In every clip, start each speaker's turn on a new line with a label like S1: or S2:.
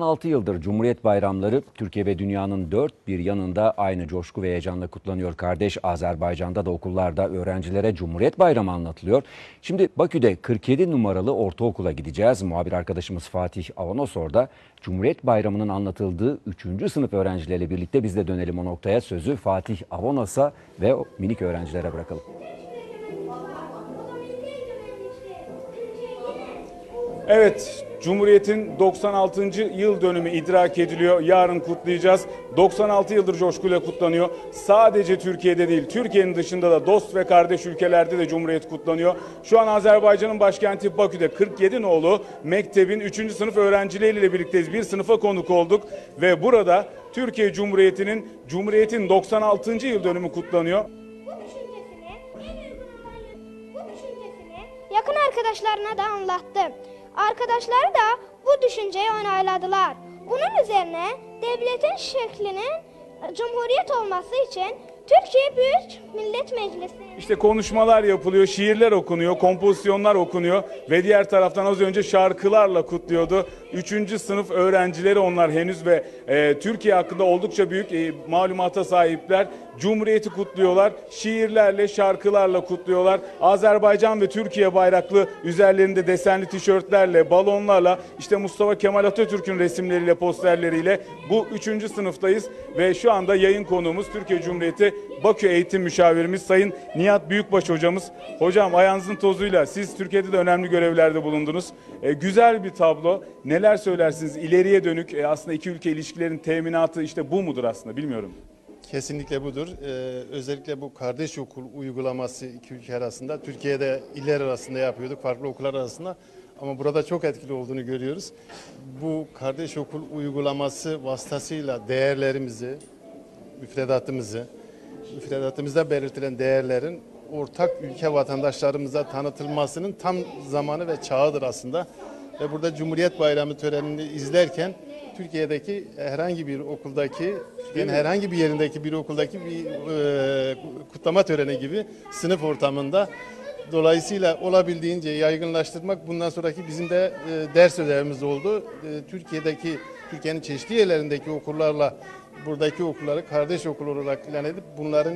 S1: 6 yıldır Cumhuriyet bayramları Türkiye ve dünyanın dört bir yanında aynı coşku ve heyecanla kutlanıyor. Kardeş Azerbaycan'da da okullarda öğrencilere Cumhuriyet Bayramı anlatılıyor. Şimdi Bakü'de 47 numaralı ortaokula gideceğiz. Muhabir arkadaşımız Fatih Avanos orada. Cumhuriyet Bayramı'nın anlatıldığı 3. sınıf öğrencileriyle birlikte biz de dönelim o noktaya. Sözü Fatih Avanos'a ve minik öğrencilere bırakalım.
S2: Evet, Cumhuriyet'in 96. yıl dönümü idrak ediliyor. Yarın kutlayacağız. 96 yıldır coşkuyla kutlanıyor. Sadece Türkiye'de değil, Türkiye'nin dışında da dost ve kardeş ülkelerde de Cumhuriyet kutlanıyor. Şu an Azerbaycan'ın başkenti Bakü'de 47 nolu mektebin 3. sınıf öğrencileriyle birlikteyiz. Bir sınıfa konuk olduk ve burada Türkiye Cumhuriyeti'nin Cumhuriyet'in 96. yıl dönümü kutlanıyor.
S3: Yakın arkadaşlarına da anlattı. Arkadaşları da bu düşünceyi onayladılar. Bunun üzerine devletin şeklinin cumhuriyet olması için Türkiye Büyük Millet Meclisi
S2: İşte konuşmalar yapılıyor, şiirler okunuyor, kompozisyonlar okunuyor ve diğer taraftan az önce şarkılarla kutluyordu. Üçüncü sınıf öğrencileri onlar henüz ve e, Türkiye hakkında oldukça büyük e, malumata sahipler. Cumhuriyeti kutluyorlar, şiirlerle, şarkılarla kutluyorlar. Azerbaycan ve Türkiye bayraklı üzerlerinde desenli tişörtlerle, balonlarla, işte Mustafa Kemal Atatürk'ün resimleriyle, posterleriyle bu üçüncü sınıftayız ve şu anda yayın konuğumuz Türkiye Cumhuriyeti Bakü Eğitim Müşavirimiz Sayın Nihat Büyükbaş hocamız. Hocam ayağınızın tozuyla siz Türkiye'de de önemli görevlerde bulundunuz. E, güzel bir tablo. Neler söylersiniz? İleriye dönük e, aslında iki ülke ilişkilerin teminatı işte bu mudur aslında bilmiyorum.
S4: Kesinlikle budur. Ee, özellikle bu kardeş okul uygulaması iki ülke arasında, Türkiye'de iller arasında yapıyorduk, farklı okullar arasında. Ama burada çok etkili olduğunu görüyoruz. Bu kardeş okul uygulaması vasıtasıyla değerlerimizi, müfredatımızı, müfredatımızda belirtilen değerlerin ortak ülke vatandaşlarımıza tanıtılmasının tam zamanı ve çağıdır aslında. Ve burada Cumhuriyet Bayramı törenini izlerken Türkiye'deki herhangi bir okuldaki, yani herhangi bir yerindeki bir okuldaki bir e, kutlama töreni gibi sınıf ortamında Dolayısıyla olabildiğince yaygınlaştırmak bundan sonraki bizim de e, ders ödevimiz oldu. E, Türkiye'deki, Türkiye'nin çeşitli yerlerindeki okullarla buradaki okulları kardeş okul olarak ilan edip bunların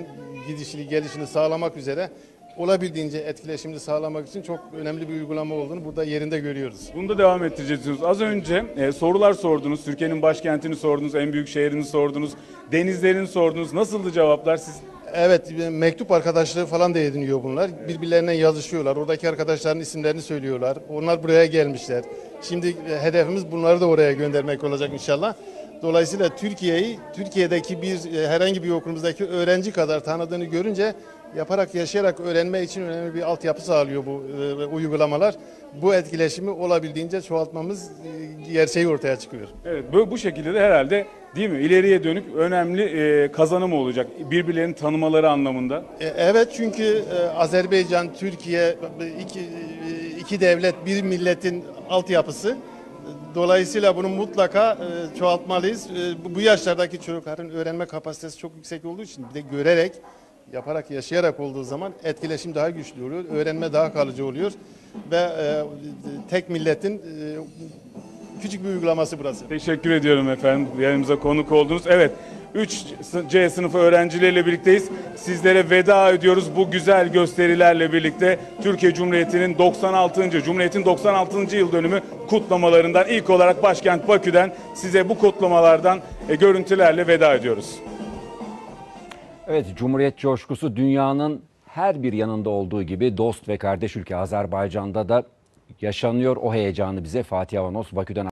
S4: gidişini, gelişini sağlamak üzere olabildiğince etkileşimini sağlamak için çok önemli bir uygulama olduğunu burada yerinde görüyoruz.
S2: Bunu da devam ettireceğiz. diyorsunuz. Az önce e, sorular sordunuz. Türkiye'nin başkentini sordunuz, en büyük şehrini sordunuz, denizlerini sordunuz. Nasıldı cevaplar? Siz
S4: Evet, mektup arkadaşlığı falan da ediniyor bunlar. Birbirlerine yazışıyorlar. Oradaki arkadaşların isimlerini söylüyorlar. Onlar buraya gelmişler. Şimdi e, hedefimiz bunları da oraya göndermek olacak inşallah. Dolayısıyla Türkiye'yi, Türkiye'deki bir e, herhangi bir okulumuzdaki öğrenci kadar tanıdığını görünce yaparak, yaşayarak öğrenme için önemli bir altyapı sağlıyor bu e, uygulamalar. Bu etkileşimi olabildiğince çoğaltmamız e, gerçeği ortaya çıkıyor.
S2: evet bu, bu şekilde de herhalde değil mi? İleriye dönük önemli e, kazanım olacak. Birbirlerini tanımaları anlamında.
S4: E, Evet çünkü e, Azerbaycan, Türkiye iki, e, iki devlet bir milletin altyapısı. Dolayısıyla bunu mutlaka e, çoğaltmalıyız. E, bu- yaşlardaki çocukların öğrenme kapasitesi çok yüksek olduğu için bir de görerek, yaparak, yaşayarak olduğu zaman etkileşim daha güçlü oluyor. Öğrenme daha kalıcı oluyor. Ve e, tek milletin e, küçük bir uygulaması burası.
S2: Teşekkür ediyorum efendim. Yanımıza konuk oldunuz. Evet. 3C sınıfı öğrencileriyle birlikteyiz. Sizlere veda ediyoruz bu güzel gösterilerle birlikte. Türkiye Cumhuriyeti'nin 96. Cumhuriyet'in 96. yıl dönümü kutlamalarından ilk olarak başkent Bakü'den size bu kutlamalardan e, görüntülerle veda ediyoruz.
S1: Evet, Cumhuriyet coşkusu dünyanın her bir yanında olduğu gibi dost ve kardeş ülke Azerbaycan'da da yaşanıyor. O heyecanı bize Fatih Avanos Bakü'den